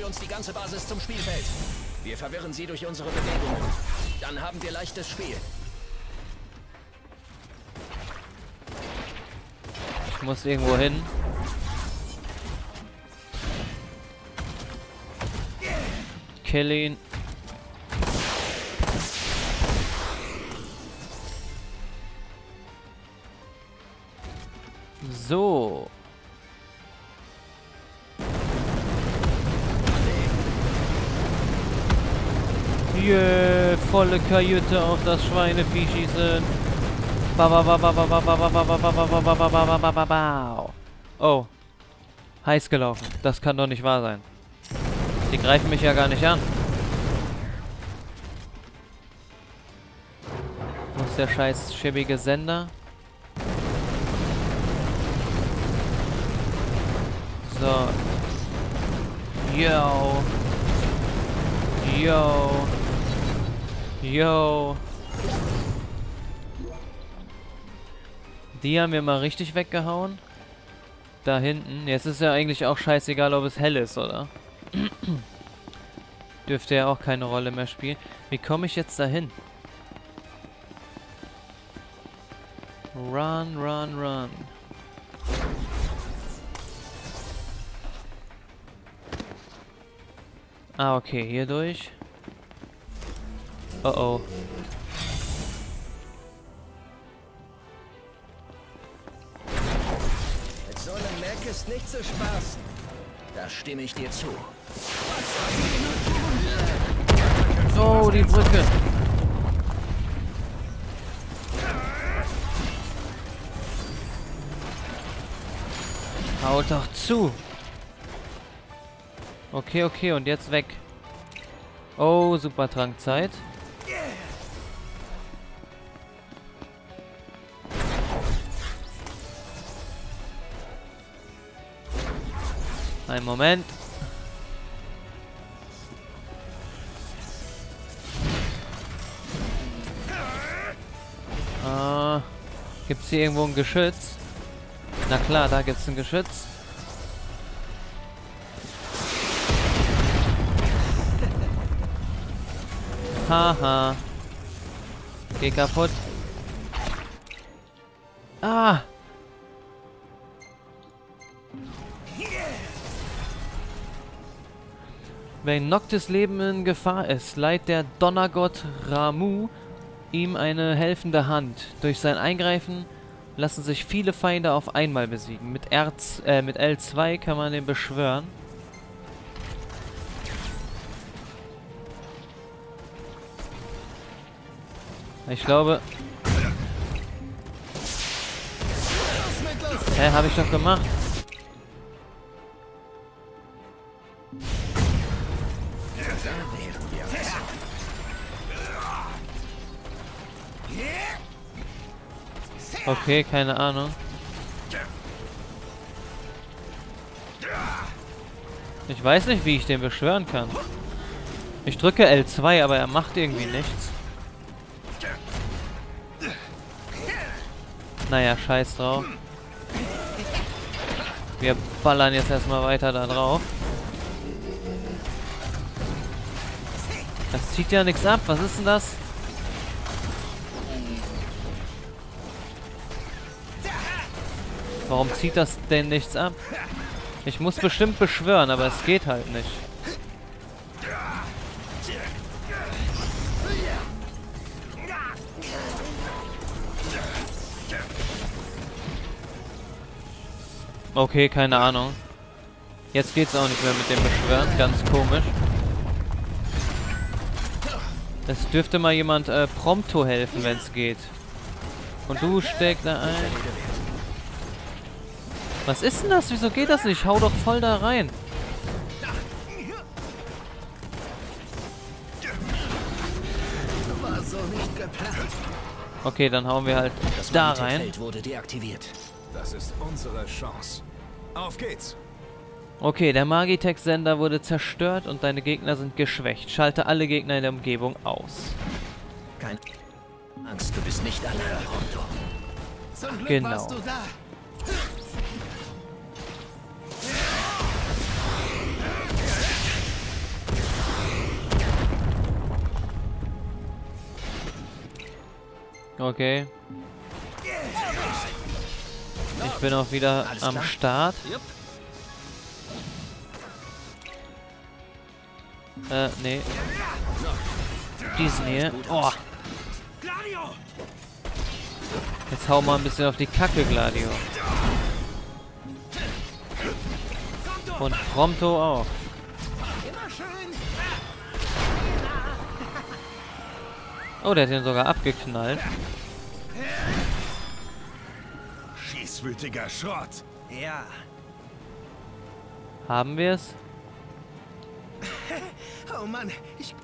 wir uns die ganze Basis zum Spielfeld. Wir verwirren sie durch unsere Bewegungen. Dann haben wir leichtes Spiel. Ich muss irgendwo hin. Kill ihn. So. Yeah, volle Kajüte auf das Schweinevieh schießen. Oh. Heiß gelaufen. Das kann doch nicht wahr sein. Die greifen mich ja gar nicht an. Wo ist der scheiß schäbige Sender? So. Yo. Yo. Yo. Die haben wir mal richtig weggehauen. Da hinten. Jetzt ist ja eigentlich auch scheißegal, ob es hell ist, oder? Dürfte ja auch keine Rolle mehr spielen. Wie komme ich jetzt dahin? Run, run, run. Ah, okay, hier durch. Oh oh. Mit so einem Mac ist nicht zu spaßen. Da stimme ich dir zu. Oh, die Brücke. Haut doch zu. Okay, okay, und jetzt weg. Oh, super Trankzeit. Ein Moment. Ah, gibt's hier irgendwo ein Geschütz? Na klar, da gibt's ein Geschütz. Haha. Geh kaputt. Ah! Wenn Noctis Leben in Gefahr ist, leiht der Donnergott Ramu ihm eine helfende Hand. Durch sein Eingreifen lassen sich viele Feinde auf einmal besiegen. Mit, R äh, mit L2 kann man den beschwören. Ich glaube... Hä, habe ich doch gemacht. Okay, keine Ahnung. Ich weiß nicht, wie ich den beschwören kann. Ich drücke L2, aber er macht irgendwie nichts. Naja, scheiß drauf. Wir ballern jetzt erstmal weiter da drauf. Das zieht ja nichts ab. Was ist denn das? Warum zieht das denn nichts ab? Ich muss bestimmt beschwören, aber es geht halt nicht. Okay, keine Ahnung. Jetzt geht's auch nicht mehr mit dem Beschwören. Ganz komisch. Es dürfte mal jemand äh, prompto helfen, wenn es geht. Und du steckst da ein. Was ist denn das? Wieso geht das nicht? Hau doch voll da rein. Okay, dann hauen wir halt Das da rein. Feld wurde deaktiviert. Das ist unsere Chance. Auf geht's! Okay, der Magitech-Sender wurde zerstört und deine Gegner sind geschwächt. Schalte alle Gegner in der Umgebung aus. Keine Angst, du bist nicht allein, Rondo. Zum Glück Genau. warst du da. Okay. Ich bin auch wieder am? Start. Äh, nee. Diesen hier. Oh. Jetzt hau mal ein bisschen auf die Kacke, Gladio. Und Prompto auch. Oh, der hat ihn sogar abgeknallt. Schießwütiger Schrott. Ja. Haben wir es? Oh Mann, ich...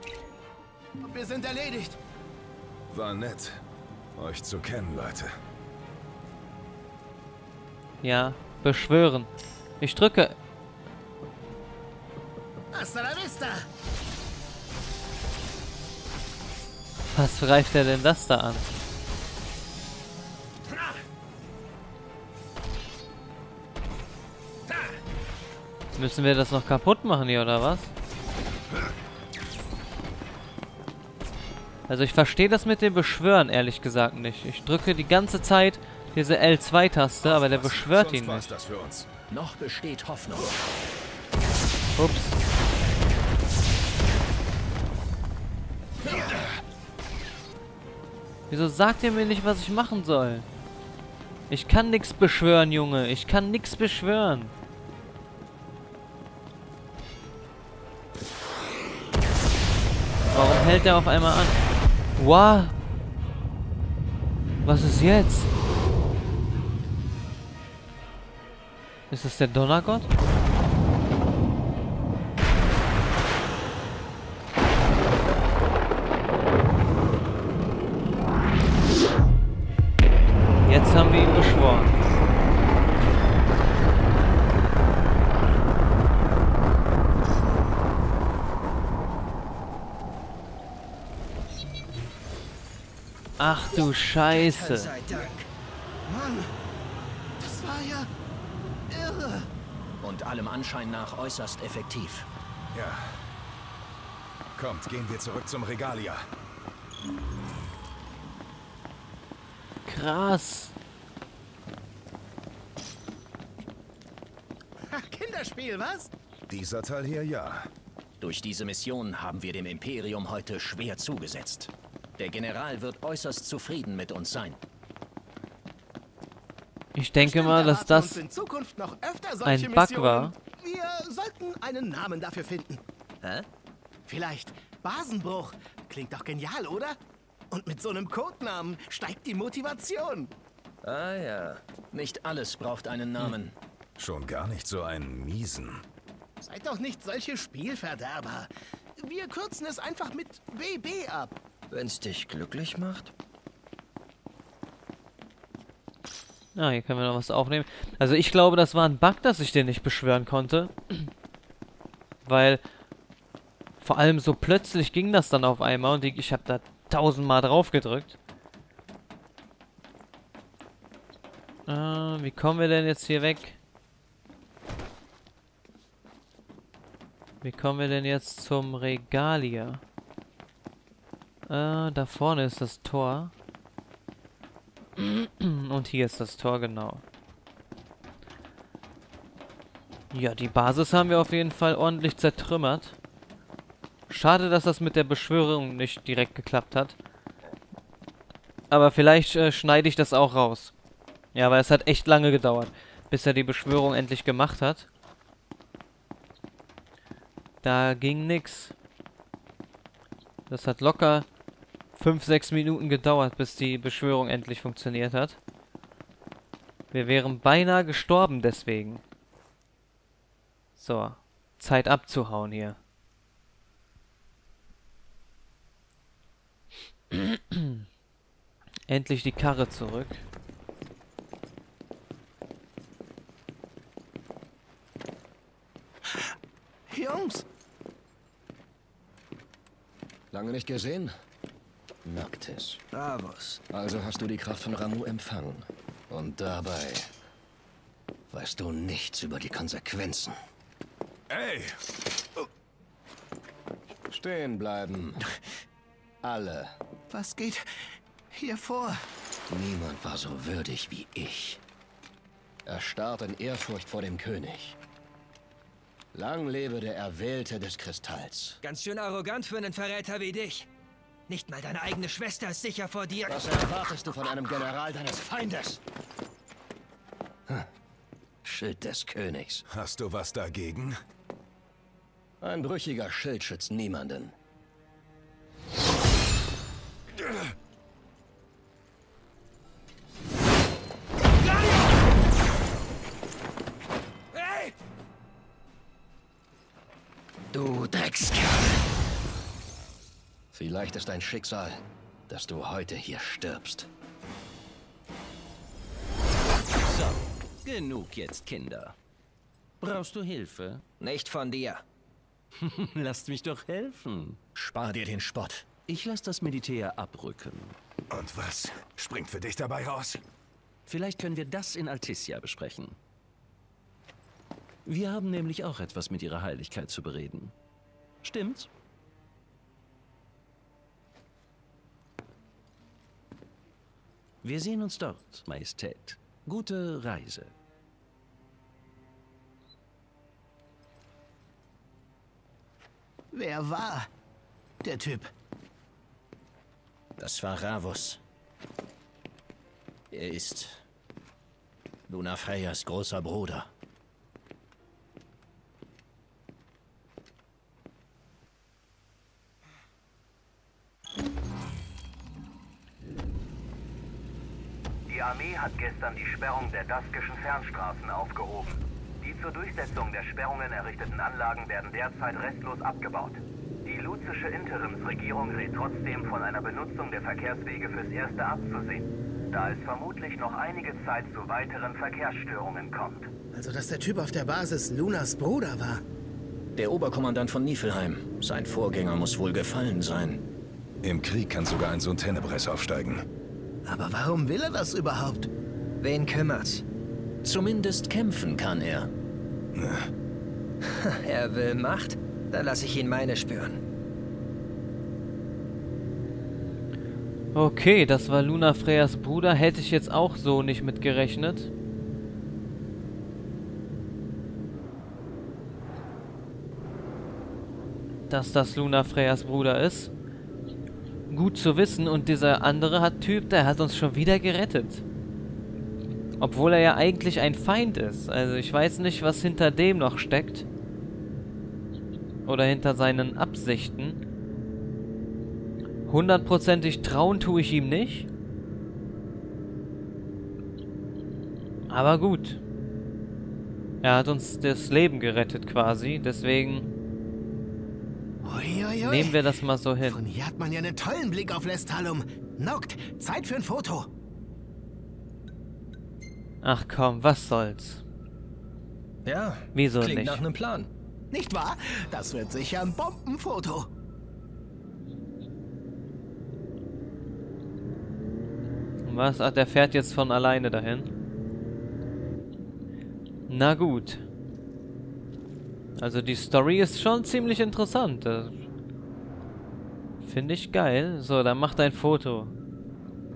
Wir sind erledigt. War nett, euch zu kennen, Leute. Ja, beschwören. Ich drücke. Hasta la vista. Was greift er denn das da an? Müssen wir das noch kaputt machen hier, oder was? Also ich verstehe das mit dem Beschwören, ehrlich gesagt nicht. Ich drücke die ganze Zeit diese L2-Taste, aber der beschwört ihn nicht. das für uns. Noch besteht Hoffnung. Ups. Wieso sagt ihr mir nicht, was ich machen soll? Ich kann nichts beschwören, Junge. Ich kann nichts beschwören. Warum hält er auf einmal an? Wow. Was ist jetzt? Ist das der Donnergott? Ach du Gott Scheiße. sei Dank. Mann, das war ja irre. Und allem Anschein nach äußerst effektiv. Ja. Kommt, gehen wir zurück zum Regalia. Krass. Kinderspiel, was? Dieser Teil hier ja. Durch diese Mission haben wir dem Imperium heute schwer zugesetzt. Der General wird äußerst zufrieden mit uns sein. Ich denke mal, dass das... in Zukunft noch öfter solche ein Bug Missionen. war. Wir sollten einen Namen dafür finden. Hä? Vielleicht Basenbruch. Klingt doch genial, oder? Und mit so einem Codenamen steigt die Motivation. Ah ja. Nicht alles braucht einen Namen. Schon gar nicht so einen miesen. Seid doch nicht solche Spielverderber. Wir kürzen es einfach mit BB ab. Wenn's dich glücklich macht? Ah, hier können wir noch was aufnehmen. Also ich glaube, das war ein Bug, dass ich den nicht beschwören konnte. Weil vor allem so plötzlich ging das dann auf einmal und ich, habe da tausendmal drauf gedrückt. Äh, wie kommen wir denn jetzt hier weg? Wie kommen wir denn jetzt zum Regalia? Äh, da vorne ist das Tor. Und hier ist das Tor, genau. Ja, die Basis haben wir auf jeden Fall ordentlich zertrümmert. Schade, dass das mit der Beschwörung nicht direkt geklappt hat. Aber vielleicht äh, schneide ich das auch raus. Ja, weil es hat echt lange gedauert, bis er die Beschwörung endlich gemacht hat. Da ging nix. Das hat locker 5, 6 Minuten gedauert, bis die Beschwörung endlich funktioniert hat. Wir wären beinahe gestorben deswegen. So, Zeit abzuhauen hier. Endlich die Karre zurück. Jungs, Lange nicht gesehen? Nactis. Bravos. Also hast du die Kraft von Ramu empfangen. Und dabei weißt du nichts über die Konsequenzen. Ey! Stehen bleiben. Alle. Was geht Hier vor. Niemand war so würdig wie ich. Er starrt in Ehrfurcht vor dem König. Lang lebe der Erwählte des Kristalls. Ganz schön arrogant für einen Verräter wie dich. Nicht mal deine eigene Schwester ist sicher vor dir. Was erwartest du von einem General deines Feindes? Hm. Schild des Königs. Hast du was dagegen? Ein brüchiger Schild schützt niemanden. Vielleicht ist dein Schicksal, dass du heute hier stirbst. So, genug jetzt, Kinder. Brauchst du Hilfe? Nicht von dir. Lasst mich doch helfen. Spar dir den Spott. Ich lasse das Militär abrücken. Und was springt für dich dabei raus? Vielleicht können wir das in Altissia besprechen. Wir haben nämlich auch etwas mit ihrer Heiligkeit zu bereden. Stimmt's? Wir sehen uns dort, Majestät. Gute Reise. Wer war der Typ? Das war Ravus. Er ist Luna Freyas großer Bruder. Die Armee hat gestern die Sperrung der daskischen Fernstraßen aufgehoben. Die zur Durchsetzung der Sperrungen errichteten Anlagen werden derzeit restlos abgebaut. Die luzische Interimsregierung rät trotzdem von einer Benutzung der Verkehrswege fürs Erste abzusehen, da es vermutlich noch einige Zeit zu weiteren Verkehrsstörungen kommt. Also, dass der Typ auf der Basis Lunas Bruder war. Der Oberkommandant von Niflheim. Sein Vorgänger muss wohl gefallen sein. Im Krieg kann sogar ein Sohn Tenebres aufsteigen. Aber warum will er das überhaupt? Wen kümmert's? Zumindest kämpfen kann er. Er will Macht? Dann lasse ich ihn meine spüren. Okay, das war Luna Freyas Bruder. Hätte ich jetzt auch so nicht mit gerechnet. Dass das Luna Freyas Bruder ist. Gut zu wissen. Und dieser andere hat Typ, der hat uns schon wieder gerettet. Obwohl er ja eigentlich ein Feind ist. Also ich weiß nicht, was hinter dem noch steckt. Oder hinter seinen Absichten. Hundertprozentig trauen tue ich ihm nicht. Aber gut. Er hat uns das Leben gerettet quasi. Deswegen Uiuiui. nehmen wir das mal so hin. Von hier hat man ja einen tollen Blick auf Lestalum. Noct, Zeit für ein Foto. Ach komm, was soll's. Ja, Wieso klingt nicht? nach einem Plan. Nicht wahr? Das wird sicher ein Bombenfoto. Was? Ach, der fährt jetzt von alleine dahin. Na gut. Also die Story ist schon ziemlich interessant. Finde ich geil. So, dann mach dein Foto.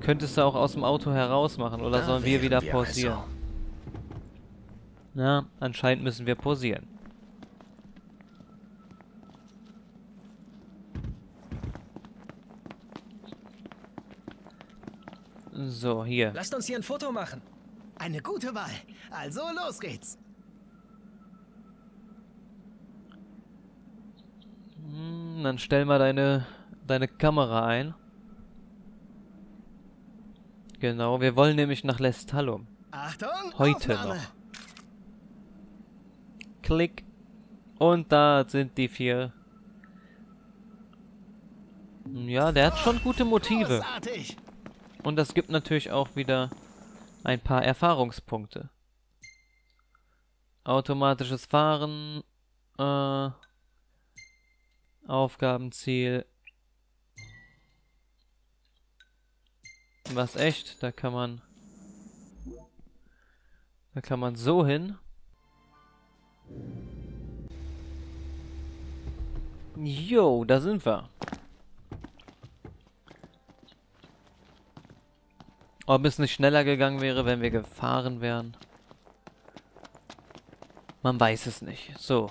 Könntest du auch aus dem Auto heraus machen oder Da sollen wir wieder wir pausieren? also. Na, anscheinend müssen wir pausieren. So, hier. Lasst uns hier ein Foto machen. Eine gute Wahl. Also los geht's. Hm, Dann stell mal deine, deine Kamera ein. Genau, wir wollen nämlich nach Lestalum. Achtung, Heute Aufnahme. noch. Klick. Und da sind die vier. Ja, der hat schon gute Motive. Großartig. Und das gibt natürlich auch wieder ein paar Erfahrungspunkte. Automatisches Fahren. Äh, Aufgabenziel. Was echt? Da kann man... Da kann man so hin. Jo, da sind wir. Ob es nicht schneller gegangen wäre, wenn wir gefahren wären. Man weiß es nicht. So.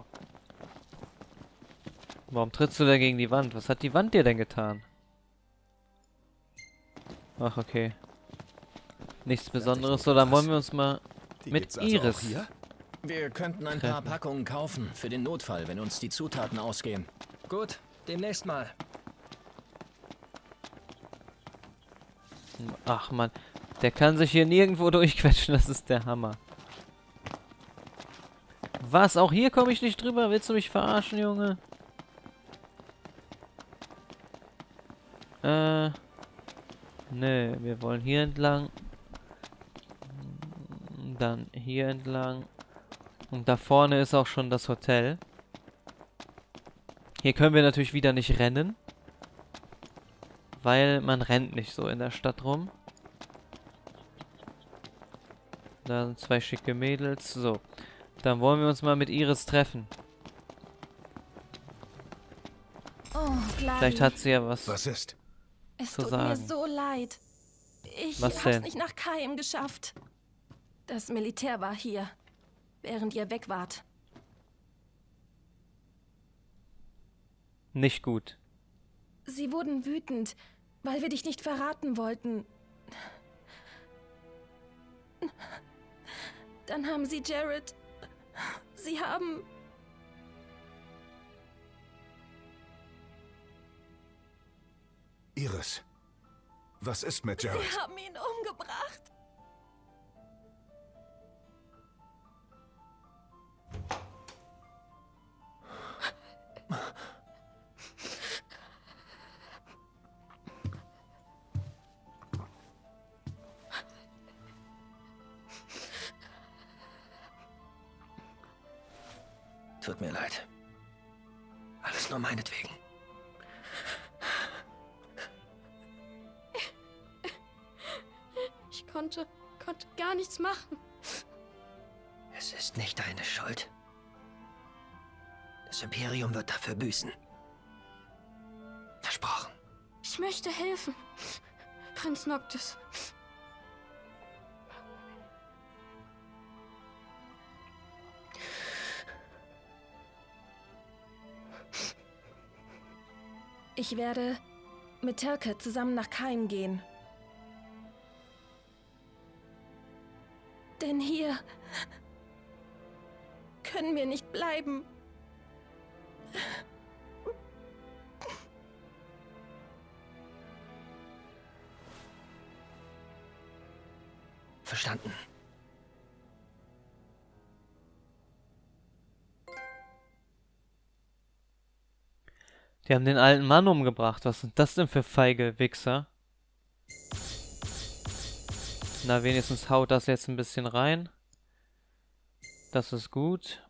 Warum trittst du da gegen die Wand? Was hat die Wand dir denn getan? Ach, okay. Nichts Besonderes. So, dann wollen wir uns mal Die mit also Iris. Wir könnten ein paar. Packungen kaufen für den Notfall, wenn uns die Zutaten ausgehen. Gut, demnächst mal. Ach man, der kann sich hier nirgendwo durchquetschen, das ist der Hammer. Was? Auch hier komme ich nicht drüber? Willst du mich verarschen, Junge? Nö, wir wollen hier entlang. Dann hier entlang. Und da vorne ist auch schon das Hotel. Hier können wir natürlich wieder nicht rennen. Weil man rennt nicht so in der Stadt rum. Da sind zwei schicke Mädels. So. Dann wollen wir uns mal mit Iris treffen. Oh. Vielleicht hat sie ja was. Was ist? Es zu tut mir sagen. so leid. Ich Was hab's denn? nicht nach Kaim geschafft. Das Militär war hier, während ihr weg wart. Nicht gut. Sie wurden wütend, weil wir dich nicht verraten wollten. Dann haben sie Jared. Sie haben. Iris. Was ist mit Jared? Sie haben ihn umgebracht. Nichts machen. Es ist nicht deine Schuld. Das Imperium wird dafür büßen. Versprochen. Ich möchte helfen. Prinz Noctis. Ich werde mit Telke zusammen nach Kaim gehen. Denn hier können wir nicht bleiben. Verstanden. Die haben den alten Mann umgebracht. Was sind das denn für feige Wichser? Na, wenigstens haut das jetzt ein bisschen rein. Das ist gut.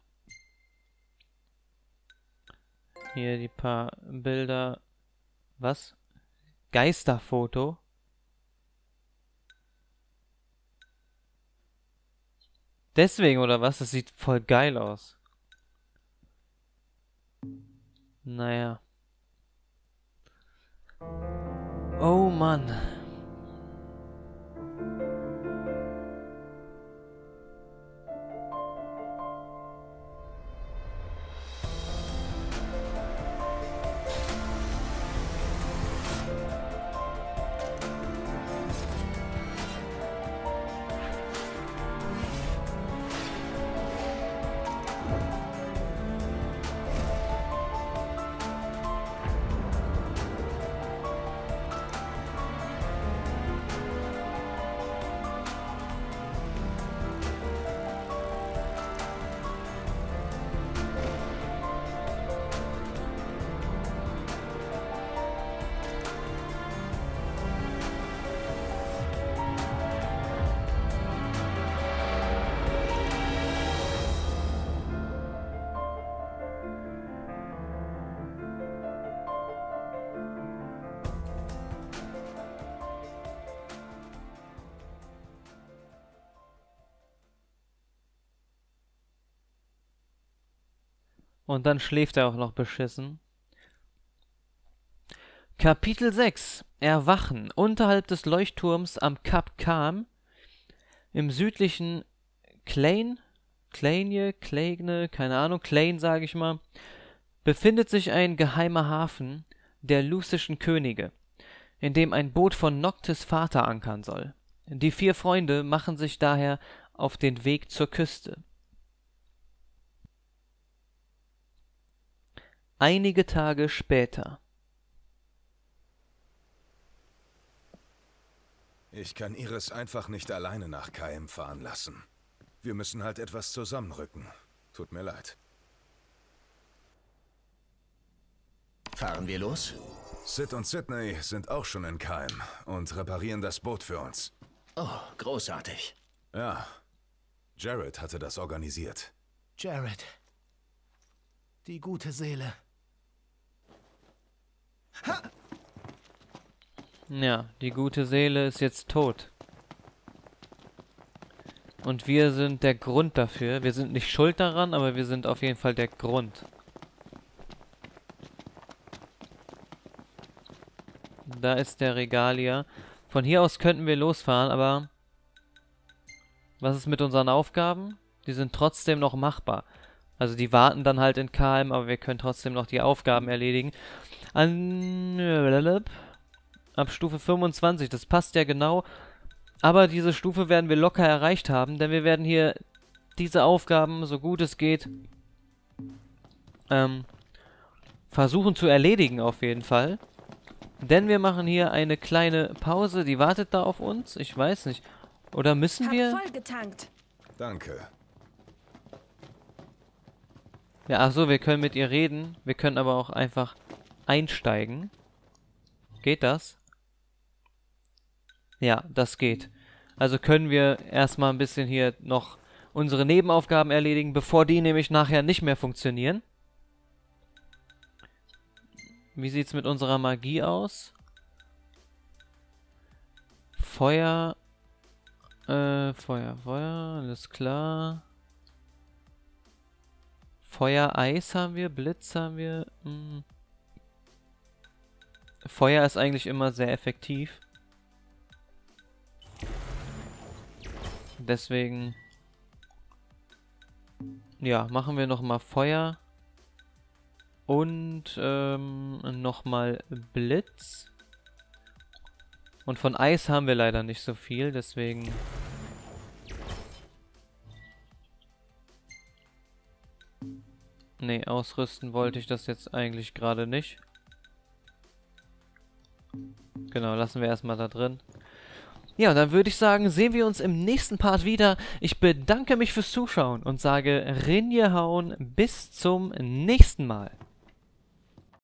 Hier die paar Bilder. Was? Geisterfoto? Deswegen oder was? Das sieht voll geil aus. Naja. Oh Mann. Und dann schläft er auch noch beschissen. Kapitel 6 Erwachen unterhalb des Leuchtturms am Kap Kam im südlichen Klein, Kleine, Kleine, keine Ahnung, Klein sage ich mal, befindet sich ein geheimer Hafen der lucischen Könige, in dem ein Boot von Noctis Vater ankern soll. Die vier Freunde machen sich daher auf den Weg zur Küste. Einige Tage später. Ich kann Iris einfach nicht alleine nach KM fahren lassen. Wir müssen halt etwas zusammenrücken. Tut mir leid. Fahren wir los? Sid und Sydney sind auch schon in KM und reparieren das Boot für uns. Oh, großartig. Ja. Jared hatte das organisiert. Jared. Die gute Seele. Ja, die gute Seele ist jetzt tot. Und wir sind der Grund dafür. Wir sind nicht schuld daran, aber wir sind auf jeden Fall der Grund. Da ist der Regalia. Von hier aus könnten wir losfahren, aber... Was ist mit unseren Aufgaben? Die sind trotzdem noch machbar. Also die warten dann halt in KM, aber wir können trotzdem noch die Aufgaben erledigen. An... Ab Stufe 25, das passt ja genau. Aber diese Stufe werden wir locker erreicht haben, denn wir werden hier diese Aufgaben, so gut es geht, ähm, versuchen zu erledigen auf jeden Fall. Denn wir machen hier eine kleine Pause, die wartet da auf uns. Ich weiß nicht. Oder müssen Hab wir... voll getankt. Danke. Ja, achso, wir können mit ihr reden. Wir können aber auch einfach einsteigen. Geht das? Ja, das geht. Also können wir erstmal ein bisschen hier noch unsere Nebenaufgaben erledigen, bevor die nämlich nachher nicht mehr funktionieren. Wie sieht's mit unserer Magie aus? Feuer. Äh, Feuer, Feuer, alles klar. Feuer, Eis haben wir, Blitz haben wir. Hm. Feuer ist eigentlich immer sehr effektiv. Deswegen... Ja, machen wir nochmal Feuer. Und ähm, nochmal Blitz. Und von Eis haben wir leider nicht so viel, deswegen... Nee, ausrüsten wollte ich das jetzt eigentlich gerade nicht. Genau, lassen wir erstmal da drin. Ja, dann würde ich sagen, sehen wir uns im nächsten Part wieder. Ich bedanke mich fürs Zuschauen und sage Rinje hauen bis zum nächsten Mal.